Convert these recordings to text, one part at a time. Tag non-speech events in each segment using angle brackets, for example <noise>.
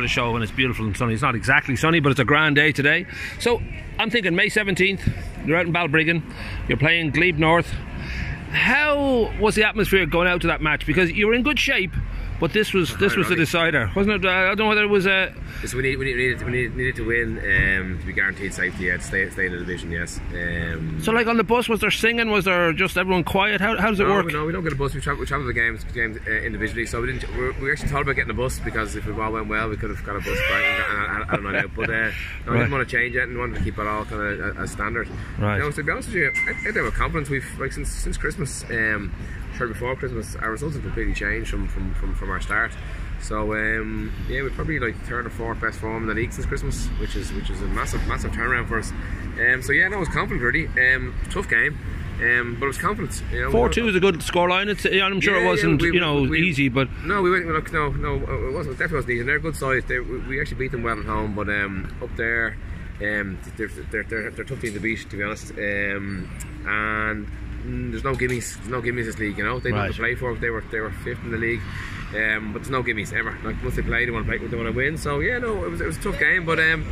of the show when it's beautiful and sunny. It's not exactly sunny, but it's a grand day today. So I'm thinking May 17th, you're out in Balbriggan, you're playing Glebe North. How was the atmosphere going out to that match? Because you were in good shape, but this was this was the decider, wasn't it? I don't know whether it was a. So we, need, we, needed, we needed, needed to win um, to be guaranteed safety. Yeah, to stay, stay in the division. Yes. Um, So like on the bus, was there singing? Was there just everyone quiet? How, how does it no, work? no, we don't get a bus. We travel, we travel the games, games uh, individually. So we didn't. We, we actually thought about getting a bus because if it all went well, we could have got a bus back and, got- and, and, and a night out. But uh, no, we didn't want to change it and wanted to keep it all kind of as standard. Right. You know, to be honest with you, I, I think with confidence. We've like since since Christmas, um, sure before Christmas, our results have completely changed from from, from, from our start. So um, yeah, we're probably like third or fourth best form in the league since Christmas, which is which is a massive massive turnaround for us. Um, so yeah, no, I was confident really. Um, tough game, um, but it was confidence. You know, Four two is a good scoreline. It's yeah, I'm sure Yeah, it wasn't we- you know we- easy, but No, we went. Look, no, no, it wasn't. Definitely wasn't easy. They're a good side. They, we we actually beat them well at home, but um, up there, um, they're, they're, they're, they're tough team to beat, to be honest. Um, and there's no gimmies. There's no gimmies this league. You know, they Right. don't play for. it. They were they were fifth in the league. Um, but there's no gimmies ever. Like once they play, they want to play. They want to win. So yeah, no, it was it was a tough game, but um.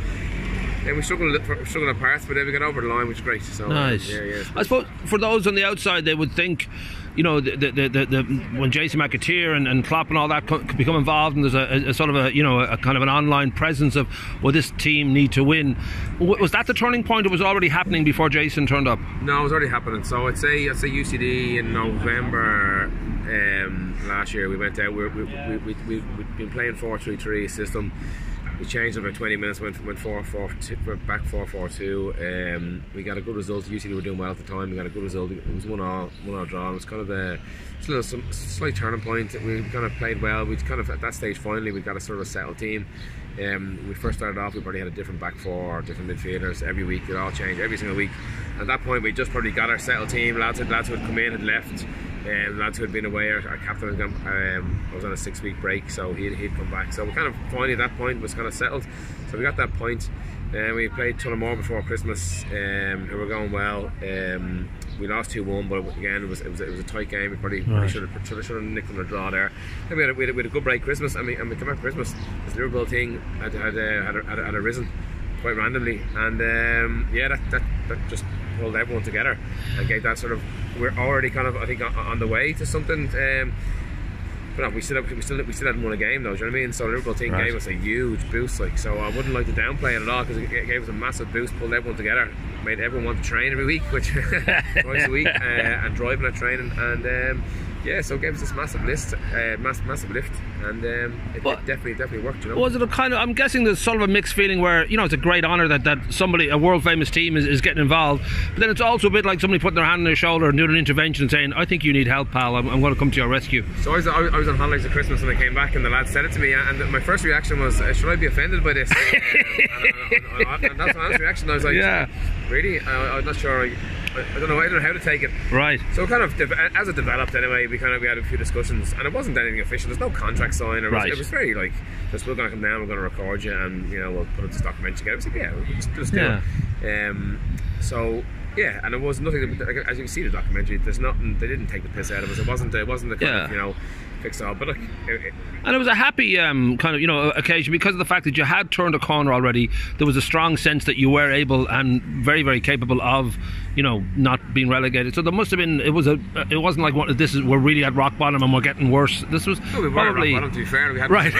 And we struggled, for- struggled at parts, but then we got over the line, which is great. So, uh, Nice. Yeah, yeah. I suppose for those on the outside, they would think, you know, the, the, the, the, when Jason McAteer and, and Klopp and all that co- become involved, and there's a, a, a sort of a, you know, a kind of an online presence of, well, this team need to win. Was that the turning point? It was already happening before Jason turned up. No, it was already happening. So I'd say I'd say UCD in November um, last year we went out. We, we, we, we, we, we'd been playing 4 3 3 system. We changed over 20 minutes, went, went 4 4 went back 4 4 2. Um, we got a good result. UCD were doing well at the time. We got a good result. It was 1 all, one all draw. It was kind of a, a little, some, slight turning point. We kind of played well. We kind of, at that stage, finally, we got a sort of settled team. Um, we first started off, we probably had a different back four, different midfielders every week. It all changed every single week. At that point, we just probably got our settled team. Lads, lads who had come in had left. Um, lads who had been away, our, our captain was, gone, um, was on a six week break, so he'd, he'd come back. So we kind of finally at that point was kind of settled. So we got that point. Uh, we played Tullamore before Christmas, um, who were going well. Um, we lost 2 1, but again, it was, it was, it was a tight game. We probably, probably should have should have, should have nicked them a draw there. Then we had a, we had a, we had a good break Christmas, and we, and we come back Christmas. This Liverpool thing had had, uh, had, had, had arisen quite randomly, and um, yeah, that, that that just pulled everyone together and gave that sort of. We're already kind of I think on, the way to something. Um, but no, we still we still we still hadn't won a game though. Do you know what I mean? So the Liverpool team Right. gave us a huge boost. Like so, I wouldn't like to downplay it at all because it gave us a massive boost, pulled everyone together, made everyone want to train every week, which <laughs> twice a week, <laughs> uh, and driving and training, and um, yeah, so it gave us this massive list, uh, massive massive lift, and um, it, it definitely definitely worked. You know. Was it a kind of? I'm guessing there's sort of a mixed feeling where you know it's a great honour that, that somebody, a world famous team, is, is getting involved, but then it's also a bit like somebody putting their hand on their shoulder and doing an intervention and saying, "I think you need help, pal. I'm, I'm going to come to your rescue." So I was, I was on holidays at Christmas and I came back and the lad said it to me and my first reaction was, uh, should I be offended by this? <laughs> And, and- and- and that's my honest reaction. I was like, Yeah. really? I, I'm not sure. I, I don't know. I don't know how to take it. Right. So kind of as it developed anyway, we kind of we had a few discussions, and it wasn't anything official. There's no contract signed. It was, Right. it was very like, just we're going to come down, we're going to record you, and you know we'll put this documentary together. I was like, yeah, we'll just, just do Yeah. it. Um, so yeah, and it was nothing. Like, as you can see the documentary, there's nothing. They didn't take the piss out of us. It wasn't. It wasn't the kind of you know fix all. But it, it, And it was a happy um, kind of, you know, occasion because of the fact that you had turned a corner already. There was a strong sense that you were able and very, very capable of, you know, not being relegated. So there must have been. It was a. It wasn't like what this is. We're really at rock bottom and we're getting worse. This was No, we were probably. rock bottom, to be fair. We had Right.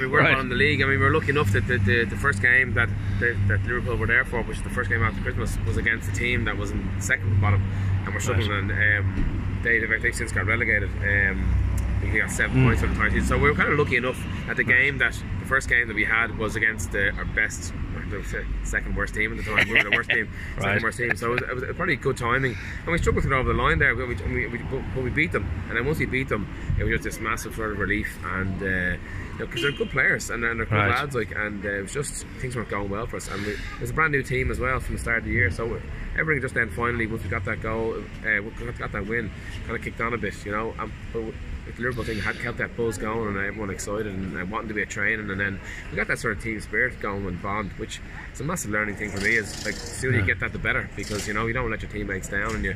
we were <laughs> Right. of the league. I mean, we were lucky enough that the, the, the first game that, that that Liverpool were there for, which is the first game after Christmas, was against a team that was in second bottom, and we're struggling. And um, they, they've since got relegated. Um, They got seven Hmm. points from the entire season. So we were kind of lucky enough at the game that the first game that we had was against uh, our best. I would say Second worst team at the time. We were the worst <laughs> team, Right. second worst team. So it was, it was probably good timing, and we struggled to get over the line there. But we, we, we, but we beat them, and then once we beat them, it was just this massive sort of relief. And uh, you know, because they're good players and, and they're good Right. lads, like, and uh, it was just things weren't going well for us. And we, it was a brand new team as well from the start of the year, so everything just then finally once we got that goal, uh, we got, that win, kind of kicked on a bit, you know. Um, but the Liverpool thing had kept that buzz going and everyone excited and, and wanting to be at training, and then we got that sort of team spirit going and bond, which is a massive learning thing for me. Is like the sooner you get that, the better, because you know you don't let your teammates down and you,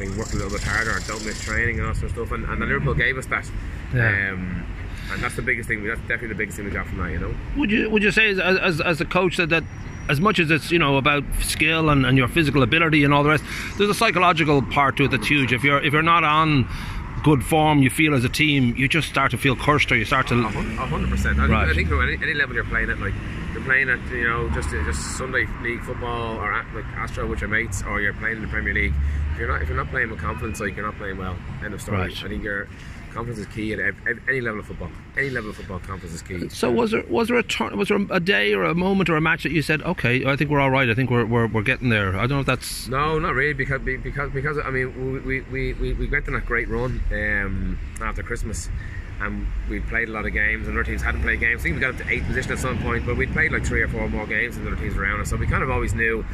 you work a little bit harder, and don't miss training and all sort of stuff. And, and the Liverpool gave us that. Yeah. Um, and that's the biggest thing. That's definitely the biggest thing we got from that. You know. Would you would you say as as, as a coach that, that as much as it's you know about skill and, and your physical ability and all the rest, there's a psychological part to it that's huge. If you're if you're not on good form, you feel as a team, you just start to feel cursed, or you start to. A hun- hundred percent. I think- Right. I think at any, any level you're playing at, like you're playing at, you know, just just Sunday league football or at, like Astro with your mates, or you're playing in the Premier League. If you're not if you're not playing with confidence, like you're not playing well. End of story. Right. I think your confidence is key at any level of football. Any level of football, confidence is key. So was there was there a turn, was there a day or a moment or a match that you said, okay, I think we're all right. I think we're we're, we're getting there. I don't know if that's No, not really, because because because I mean we we, we, we went on a great run um, after Christmas, and we played a lot of games, and other teams hadn't played games. I think we got up to eighth position at some point, but we'd played like three or four more games than the other teams around us, so we kind of always knew.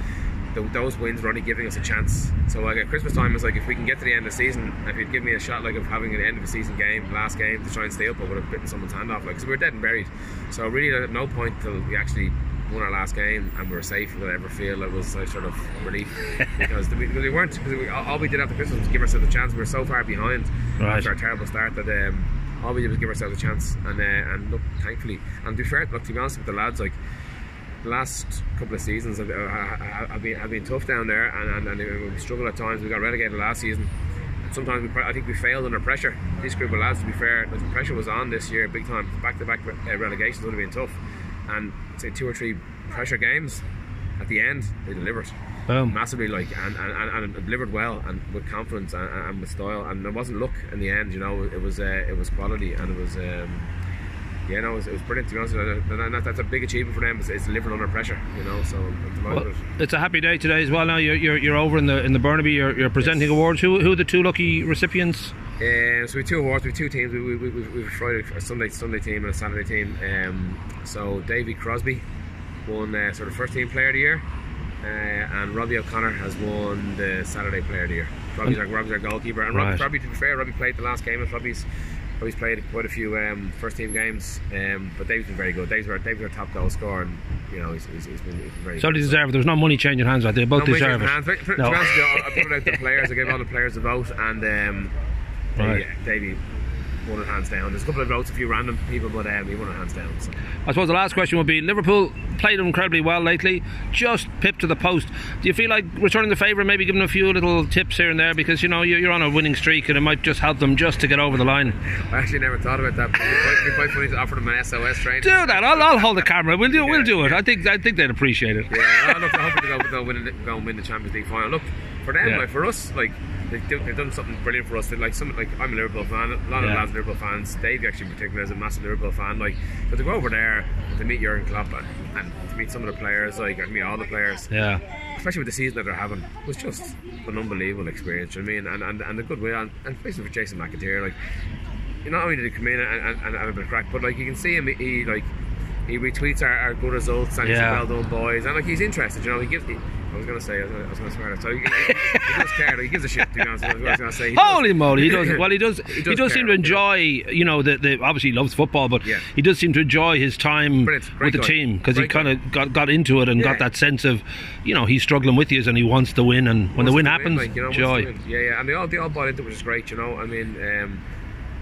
Th those wins were only giving us a chance. So like at Christmas time, it's like if we can get to the end of the season, if you'd give me a shot like of having an end of the season game, last game to try and stay up, I would have bitten someone's hand off. Like, so we were dead and buried. So really, at no point till we actually won our last game and we were safe, would I ever feel it was like sort of relief <laughs> because we, we weren't. Because we, all we did after Christmas was give ourselves a chance. We were so far behind Right. after our terrible start that. Um, all we did was give ourselves a chance, and uh, and look, thankfully, and to be fair, look, to be honest with the lads, like the last couple of seasons have, uh, have, have been have been tough down there, and, and, and we struggled at times. We got relegated last season. And sometimes we, I think we failed under pressure. This group of lads, to be fair, the pressure was on this year, big time. Back to back relegations would have been tough, and say two or three pressure games. At the end, they delivered boom. massively, like and, and, and, and delivered well and with confidence and, and with style. And there wasn't luck in the end. You know, it was uh, it was quality and it was. Um, yeah, no, it was, it was brilliant to be honest. that, that's a big achievement for them. It's, it's delivering under pressure, you know. So I'm Well, it. it's a happy day today as well. Now you're you're, you're over in the in the Burnaby. You're, you're presenting awards. Who who are the two lucky recipients? Um, so we have two awards, we have two teams. We we we we we have a Friday, a Sunday Sunday team and a Saturday team. Um, so Davy Crosby won uh, sort of first team player of the year, uh, and Robbie O'Connor has won the Saturday player of the year. Robbie's our, Robbie's our goalkeeper, and Robbie, Right. Robbie, to be fair, Robbie played the last game, and Robbie's Robbie's played quite a few um, first team games. Um, but Davy's been very good. Davy's our, Davy's our top goal scorer, and you know he's, he's, he's been, he's been very. So good. they deserve it. There's no money changing hands right there. Both No, deserve it. to- No. To be honest I put it out the players. I gave all the players a vote, and um, Right. Davey, Davey won it hands down. There's a couple of votes, a few random people, but um, he won it hands down. So. I suppose the last question would be Liverpool played incredibly well lately, just pipped to the post. Do you feel like returning the favour, maybe giving a few little tips here and there because you know you're you're on a winning streak and it might just help them just to get over the line? I actually never thought about that. But it'd be quite, it'd be quite funny to offer them an SOS training. Do that. I'll, I'll hold the camera. We'll do. We'll do it. I think. I think they'd appreciate it. Yeah, oh, look, I hope they go, go, win, and win the Champions League final. Look, for them, Yeah. like for us, like they've, they've done something brilliant for us. They, like some, like I'm a Liverpool fan. A lot of Yeah. lads are Liverpool fans. Dave, actually, in particular, is a massive Liverpool fan. Like, so to go over there to meet Jurgen Klopp and, and to meet some of the players, like and meet all the players, Yeah. especially with the season that they're having, it was just an unbelievable experience. You know what I mean, and and, and the goodwill, and, and especially for Jason McAteer, like you not only did he come in and, and, and have a bit of crack, but like you can see him, he like he retweets our, our good results and Yeah. he's well done boys, and like he's interested. You know, he gives. He, I was gonna say, I was gonna, I was gonna swear. So he, he, he does care. He gives a shit. To be honest, I was gonna say. He does. Holy moly, he does. <laughs> Well, he does. He does, does seem to enjoy. You know, the, the obviously he loves football, but Yeah. he does seem to enjoy his time with the guy. team because he kind of got, got into it and Yeah. got that sense of, you know, he's struggling with you and he wants to win, and when the win happens, like, you know, joy. win. Yeah, yeah, and they all they all bought into it, which is great. You know, I mean, um,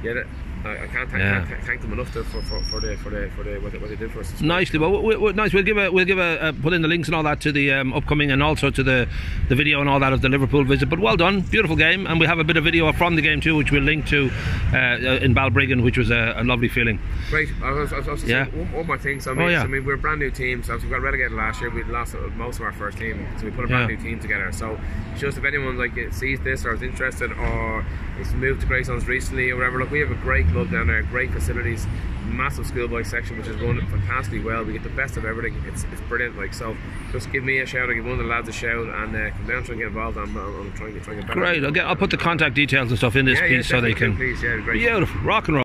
yeah. That, I, I can't thank, Yeah. thank, thank them enough for, for, for the for the for the what they, what they did for us. Nicely, well, we, we, nice. We'll give a we'll give a uh, put in the links and all that to the um, upcoming and also to the the video and all that of the Liverpool visit. But well done, beautiful game, and we have a bit of video from the game too, which we'll link to uh, uh, in Balbriggan, which was a, a lovely feeling. Great. I was, I was also Yeah. saying one, one more thing. So, I mean, Oh, yeah. so, I mean, we're a brand new team. So, we got relegated last year. We lost most of our first team. So, we put a brand Yeah. new team together. So, just if anyone like sees this or is interested or is moved to Greystones recently or whatever, look, we have a great club down there, great facilities, massive schoolboy section, which is run fantastically well. We get the best of everything. It's, it's brilliant. Like, so just give me a shout or give one of the lads a shout and uh, come down and get involved. I'm, I'm, trying to try and get better. Great. I'll, get, I'll put the contact details and stuff in this Yeah, yeah, piece so they can. Please, yeah, great. Beautiful. Rock and roll.